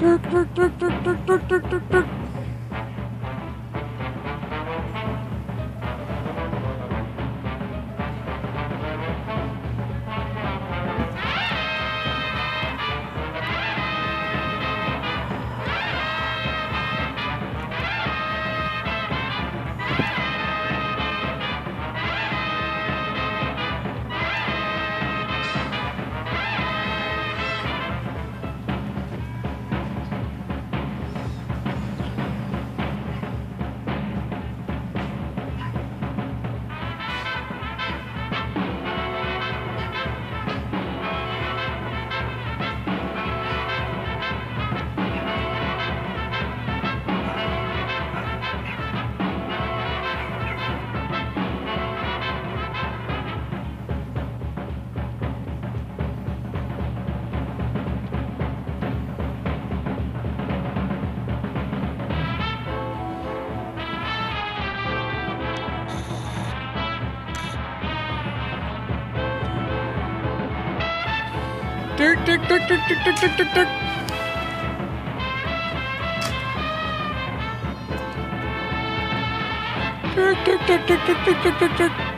tuk tuk tuk Tick, tick, tick, tick, tick, tick, tick, tick, tick. Tick, tick, tick, tick, tick, tick, tick, tick,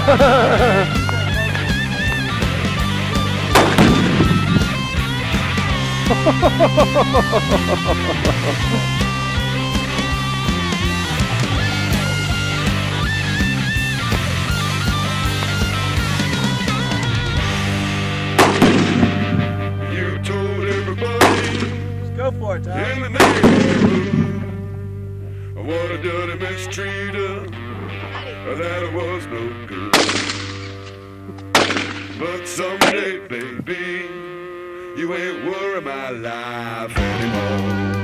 You told everybody Go for it, Tom. What a dirty mistreater that was no good. But someday, baby, you ain't worry my life.